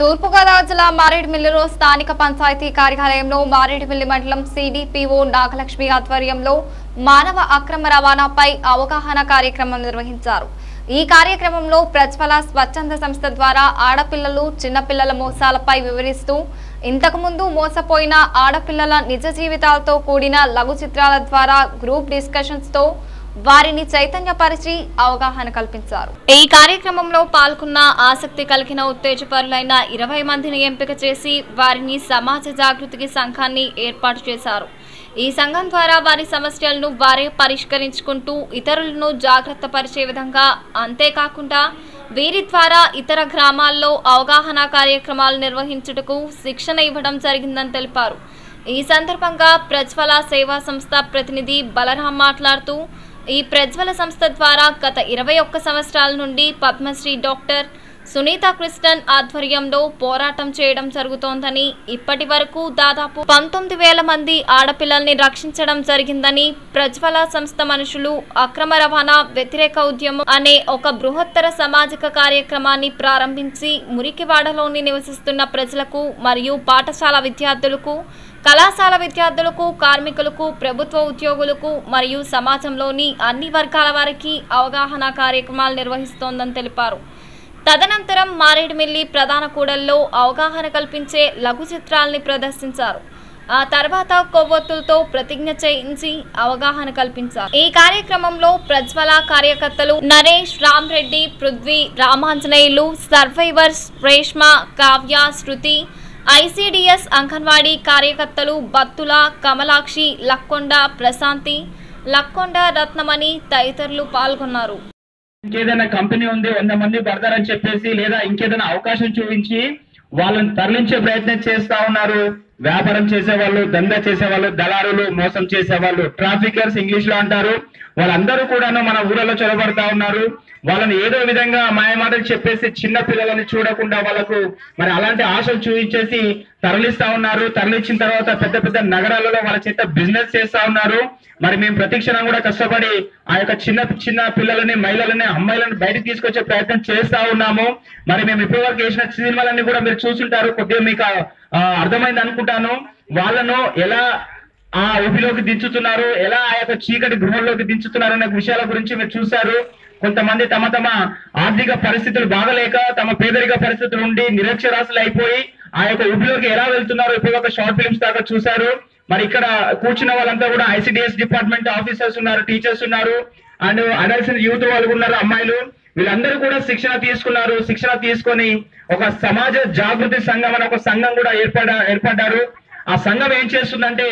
తూర్పుగోదావరి జిల్లా మారేడుమిల్లిలో స్థానిక పంచాయతీ కార్యాలయంలో మారేడుమిల్లి మండలం సిడిపిఓ నాగలక్ష్మి ఆధ్వర్యంలో మానవ అక్రమ రవాణాపై అవగాహన కార్యక్రమం నిర్వహించారు. ఈ కార్యక్రమంలో ప్రజ్వల స్వచ్ఛంద సంస్థ ద్వారా ఆడపిల్లలు చిన్నపిల్లల మోసాలపై వివరిస్తూ ఇంతకుముందు మోసపోయిన ఆడపిల్లల నిజ జీవితాలతో కూడిన లఘు చిత్రాల ద్వారా గ్రూప్ డిస్కషన్స్తో వారిని చైతన్యపరిచి అవగాహన కల్పించారు. ఈ కార్యక్రమంలో పాల్గొన్న ఆసక్తి కలిగిన ఉత్తేజపరులైన ఇరవై మందిని ఎంపిక చేసి వారిని సమాజ జాగృతికి సంఘాన్ని ఏర్పాటు చేశారు. ఈ సంఘం ద్వారా వారి సమస్యలను వారే పరిష్కరించుకుంటూ ఇతరులను జాగ్రత్త పరిచే విధంగా అంతేకాకుండా వీరి ద్వారా ఇతర గ్రామాల్లో అవగాహన కార్యక్రమాలు నిర్వహించుటకు శిక్షణ ఇవ్వడం జరిగిందని తెలిపారు. ఈ సందర్భంగా ప్రజ్వల సేవా సంస్థ ప్రతినిధి బలరాం మాట్లాడుతూ ఈ ప్రజ్వల సంస్థ ద్వారా గత ఇరవై ఒక్క సంవత్సరాల నుండి పద్మశ్రీ డాక్టర్ సునీత కృష్ణన్ ఆధ్వర్యంలో పోరాటం చేయడం జరుగుతోందని ఇప్పటి వరకు దాదాపు పంతొమ్మిది వేల మంది ఆడపిల్లల్ని రక్షించడం జరిగిందని ప్రజ్వల సంస్థ మనుషులు అక్రమ రవాణా వ్యతిరేక ఉద్యమం అనే ఒక బృహత్తర సామాజిక కార్యక్రమాన్ని ప్రారంభించి మురికివాడలోని నివసిస్తున్న ప్రజలకు మరియు పాఠశాల విద్యార్థులకు కళాశాల విద్యార్థులకు కార్మికులకు ప్రభుత్వ ఉద్యోగులకు మరియు సమాజంలోని అన్ని వర్గాల వారికి అవగాహన కార్యక్రమాలు నిర్వహిస్తోందని తెలిపారు. తదనంతరం మారేడుమిల్లి ప్రధాన కూడల్లో అవగాహన కల్పించే లఘు చిత్రాల్ని ప్రదర్శించారు. ఆ తర్వాత కొవ్వొత్తులతో ప్రతిజ్ఞ చేయించి అవగాహన కల్పించారు. ఈ కార్యక్రమంలో ప్రజ్వల కార్యకర్తలు నరేష్ రామ్ రెడ్డి పృథ్వీ రామాంజనేయులు సర్వైవర్స్ రేష్మ కావ్య శృతి ఐసిడిఎస్ అంగన్వాడీ కార్యకర్తలు బత్తుల కమలాక్షి లక్కొండ ప్రశాంతి లక్కొండ రత్నమణి తదితరులు పాల్గొన్నారు. ఇంకేదైనా కంపెనీ ఉంది వంద మంది పడతారని చెప్పేసి లేదా ఇంకేదైనా అవకాశం చూపించి వాళ్ళని తరలించే ప్రయత్నం చేస్తా ఉన్నారు. వ్యాపారం చేసేవాళ్ళు దందా చేసేవాళ్ళు దళారులు మోసం చేసేవాళ్ళు ట్రాఫికర్స్ ఇంగ్లీష్లో అంటారు. వాళ్ళందరూ కూడాను మన ఊళ్ళలో చొరబడతా ఉన్నారు. వాళ్ళని ఏదో విధంగా మాయమాటలు చెప్పేసి చిన్న పిల్లలని చూడకుండా వాళ్ళకు మరి అలాంటి ఆశలు చూపించేసి తరలిస్తా ఉన్నారు. తరలించిన తర్వాత పెద్ద పెద్ద నగరాలలో వాళ్ళ చేత బిజినెస్ చేస్తా ఉన్నారు. మరి మేము ప్రతిక్షణం కూడా కష్టపడి ఆ యొక్క చిన్న చిన్న పిల్లలని మహిళలని అమ్మాయిలను బయటకు తీసుకొచ్చే ప్రయత్నం చేస్తా ఉన్నాము. మరి మేము ఇప్పటివరకు వేసిన సినిమాలన్నీ కూడా మీరు చూసుంటారు. కొద్దిగా మీకు అర్థమైంది అనుకుంటాను. వాళ్ళను ఎలా ఆ ఊపిలోకి దించుతున్నారు ఎలా ఆ యొక్క చీకటి గృహంలోకి దించుతున్నారు అనే విషయాల గురించి మీరు చూశారు. కొంతమంది తమ తమ ఆర్థిక పరిస్థితులు బాగలేక తమ పేదరిక పరిస్థితులు ఉండి నిరక్షరాస్యులు అయిపోయి ఆ యొక్క ఊపిలోకి ఎలా వెళ్తున్నారో ఇప్పుడు ఒక షార్ట్ ఫిల్మ్స్ దాకా చూశారు. మరి ఇక్కడ కూర్చున్న వాళ్ళంతా కూడా ఐసిడిఎస్ డిపార్ట్మెంట్ ఆఫీసర్స్ ఉన్నారు టీచర్స్ ఉన్నారు. అండ్ అడల్ట్స్ యూత్ వాళ్ళు ఉన్నారు అమ్మాయిలు. వీళ్ళందరూ కూడా శిక్షణ తీసుకున్నారు. శిక్షణ తీసుకొని ఒక సమాజ జాగృతి సంఘం అనే ఒక సంఘం కూడా ఏర్పడ ఏర్పడ్డారు. ఆ సంఘం ఏం చేస్తుందంటే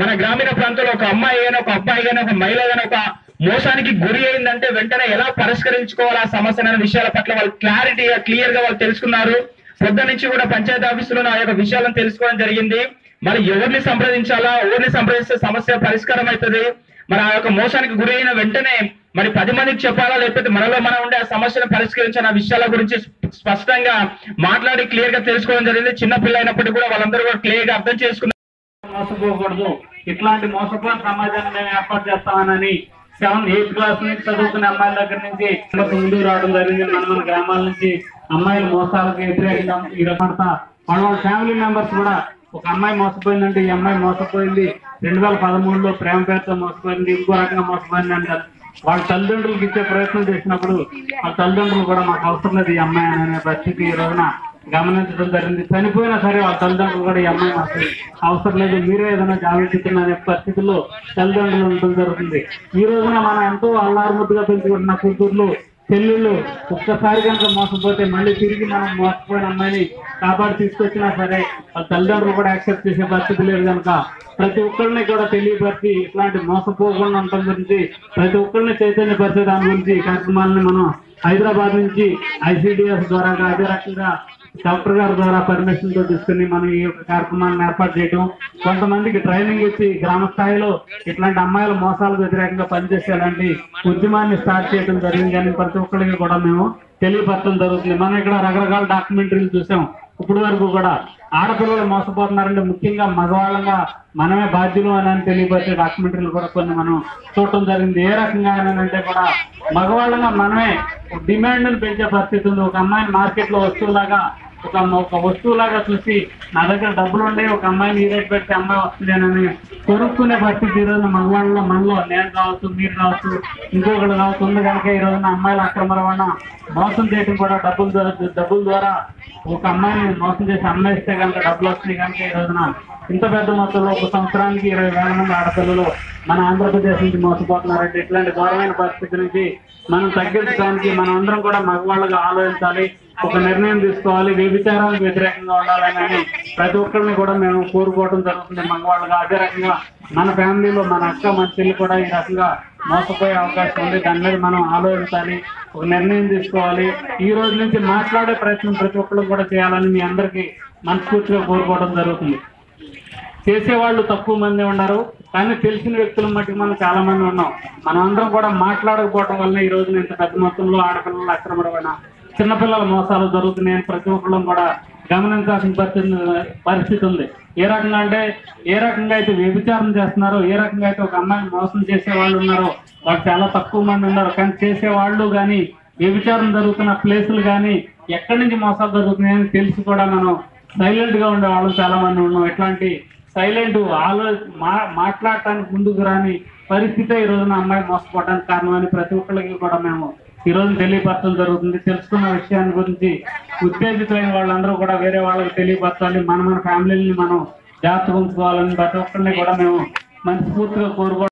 మన గ్రామీణ ప్రాంతంలో ఒక అమ్మాయి కానీ ఒక అబ్బాయి కానీ ఒక మహిళ కానీ ఒక మోసానికి గురి అయిందంటే వెంటనే ఎలా పరిష్కరించుకోవాలి ఆ సమస్య అనే విషయాల పట్ల వాళ్ళు క్లారిటీగా క్లియర్గా వాళ్ళు తెలుసుకున్నారు. పొద్దు నుంచి కూడా పంచాయతీ ఆఫీసులో ఆ యొక్క విషయాలను తెలుసుకోవడం జరిగింది. మరి ఎవరిని సంప్రదించాలా? ఎవరిని సంప్రదిస్తే సమస్య పరిష్కారం అవుతుంది? మరి ఆ యొక్క మోసానికి గురి వెంటనే మరి పది మందికి చెప్పాలా లేకపోతే మనలో మనం ఉండే ఆ సమస్యను పరిష్కరించిన విషయాల గురించి స్పష్టంగా మాట్లాడి క్లియర్గా తెలుసుకోవడం జరిగింది. చిన్న పిల్ల అయినప్పటికీ కూడా వాళ్ళందరూ కూడా క్లియర్గా అర్థం చేసుకున్నారు మోసపోకూడదు. ఇట్లాంటి మోసపో సమాజాన్ని మేము ఏర్పాటు చేస్తామని సెవెన్ ఎయిత్ క్లాస్ నుంచి చదువుకునే అమ్మాయిల దగ్గర నుంచి మనకు ముందుకు రావడం జరిగింది. మన మన గ్రామాల నుంచి అమ్మాయిల మోసాలకు వ్యతిరేకంగా ఈ రకంతా వాళ్ళ ఫ్యామిలీ మెంబర్స్ కూడా ఒక అమ్మాయి మోసపోయిందంటే ఈ అమ్మాయి మోసపోయింది. రెండు వేల పదమూడులో ప్రేమ పేరుతో మోసపోయింది. ఇంకో రకంగా మోసపోయింది అంటారు. వాళ్ళ తల్లిదండ్రులకు ఇచ్చే ప్రయత్నం చేసినప్పుడు వాళ్ళ తల్లిదండ్రులు కూడా మాకు అవసరం లేదు ఈ అమ్మాయి అనే పరిస్థితి ఈ రోజున గమనించడం జరిగింది. చనిపోయినా సరే వాళ్ళ తల్లిదండ్రులు కూడా ఈ అమ్మాయి మాకు అవసరం లేదు. మీరే ఏదైనా జాగ్రత్త అనే పరిస్థితుల్లో తల్లిదండ్రులు ఉండడం జరుగుతుంది. ఈ రోజున మనం ఎంతో అల్లారుముద్దుగా పెంచుకుంటున్న కూతుర్లు చెల్లెళ్ళు ఒక్కసారి కనుక మోసపోతే మళ్ళీ తిరిగి మనం మోసపోయిన అమ్మాయిని కాపాడి తీసుకొచ్చినా సరే వాళ్ళ తల్లిదండ్రులు కూడా యాక్సెప్ట్ చేసే పరిస్థితి లేదు కనుక ప్రతి ఒక్కరిని కూడా తెలియపరిచి ఇట్లాంటి మోసపోకుండా ఉండటం గురించి ప్రతి ఒక్కరిని చైతన్యపరిచే దాని గురించి కార్యక్రమాలను మనం హైదరాబాద్ నుంచి ఐసిడిఎస్ ద్వారా అదే రకంగా కలెక్టర్ గారి ద్వారా పర్మిషన్తో తీసుకుని మనం ఈ యొక్క కార్యక్రమాన్ని ఏర్పాటు చేయడం కొంతమందికి ట్రైనింగ్ ఇచ్చి గ్రామ స్థాయిలో ఇట్లాంటి అమ్మాయిల మోసాలకు వ్యతిరేకంగా పనిచేసేలాంటి ఉద్యమాన్ని స్టార్ట్ చేయడం జరిగింది. కానీ ప్రతి ఒక్కరికి కూడా మేము తెలియపరచడం జరుగుతుంది. మనం ఇక్కడ రకరకాల డాక్యుమెంటరీలు చూసాం. ఇప్పుడు వరకు కూడా ఆడపిల్లలు మోసపోతున్నారంటే ముఖ్యంగా మగవాళ్ళంగా మనమే బాధ్యులు అని అని తెలియపరిచే డాక్యుమెంటరీలు కూడా కొన్ని మనం చూడటం జరిగింది. ఏ రకంగా అంటే కూడా మగవాళ్ళంగా మనమే డిమాండ్ను పెంచే పరిస్థితి ఉంది. ఒక అమ్మాయిని మార్కెట్లో వస్తువులాగా ఒక ఒక వస్తువులాగా చూసి నా దగ్గర డబ్బులు ఉండే ఒక అమ్మాయిని ఈ రేట్ పెడితే అమ్మాయి వస్తుందేనని కొనుక్కునే పరిస్థితి ఈ రోజున మగవాళ్ళలో మనలో. నేను కావచ్చు మీరు కావచ్చు ఇంకొకళ్ళు కావచ్చు ఉంది కనుక ఈ రోజున అమ్మాయిల అక్రమ రవాణా మోసం చేయడం కూడా డబ్బుల ద్వారా డబ్బుల ద్వారా ఒక అమ్మాయిని మోసం చేసి అమ్మాయిస్తే కనుక డబ్బులు వస్తున్నాయి కనుక ఈ రోజున ఇంత పెద్ద మొత్తంలో ఒక సంవత్సరానికి ఇరవై వేల మంది ఆడపిల్లలు మన ఆంధ్రప్రదేశ్ నుంచి మోసపోతున్నారంటే ఇట్లాంటి ఘోరమైన పరిస్థితి నుంచి మనం తగ్గించడానికి మనం అందరం కూడా మగవాళ్ళగా ఆలోచించాలి ఒక నిర్ణయం తీసుకోవాలి వ్యభిచారానికి వ్యతిరేకంగా ఉండాలని ప్రతి ఒక్కరిని కూడా మేము కోరుకోవడం జరుగుతుంది మగవాళ్ళుగా. అదే రకంగా మన ఫ్యామిలీలో మన అక్క మన చెల్లి కూడా ఈ రకంగా మోసపోయే అవకాశం ఉంది. దాని మీద మనం ఆలోచించాలి. ఒక నిర్ణయం తీసుకోవాలి. ఈ రోజు నుంచి మాట్లాడే ప్రయత్నం ప్రతి ఒక్కరు కూడా చేయాలని మీ అందరికీ మనస్ఫూర్తిగా కోరుకోవడం జరుగుతుంది. చేసేవాళ్ళు తక్కువ మంది ఉన్నారు. కానీ తెలిసిన వ్యక్తుల మట్టుకు మనం చాలా మంది ఉన్నాం. మనం అందరం కూడా మాట్లాడకపోవడం వల్ల ఈ రోజున ఇంత పెద్ద మొత్తంలో ఆడపిల్లలు అక్రమడమైన చిన్నపిల్లల మోసాలు జరుగుతున్నాయని ప్రతి ఒక్కళ్ళం కూడా గమనించాల్సిన పరిస్థితి పరిస్థితి ఉంది. ఏ రకంగా అంటే ఏ రకంగా అయితే వ్యభిచారం చేస్తున్నారో ఏ రకంగా అయితే ఒక అమ్మాయిని మోసం చేసే వాళ్ళు ఉన్నారో వాళ్ళు చాలా తక్కువ మంది ఉన్నారు. కానీ చేసే వాళ్ళు కానీ వ్యభిచారం జరుగుతున్న ప్లేసులు కానీ ఎక్కడి నుంచి మోసాలు జరుగుతున్నాయని తెలిసి కూడా మనం సైలెంట్గా ఉండేవాళ్ళు ఉండే వాళ్ళు చాలా మంది ఉన్నాం. ఎట్లాంటి సైలెంట్ ఆలో మా మాట్లాడటానికి ముందుకు రాని పరిస్థితే ఈ రోజున అమ్మాయి మోసపోవడానికి కారణమని ప్రతి ఒక్కరికి కూడా మేము ఈ రోజు తెలియపరచడం జరుగుతుంది. తెలుసుకున్న విషయాన్ని గురించి ఉత్తేజితులైన వాళ్ళందరూ కూడా వేరే వాళ్ళకి తెలియపరచాలి. మన మన ఫ్యామిలీని మనం జాగ్రత్త ఉంచుకోవాలని ప్రతి ఒక్కరిని కూడా మేము మనస్ఫూర్తిగా కోరుకోవడం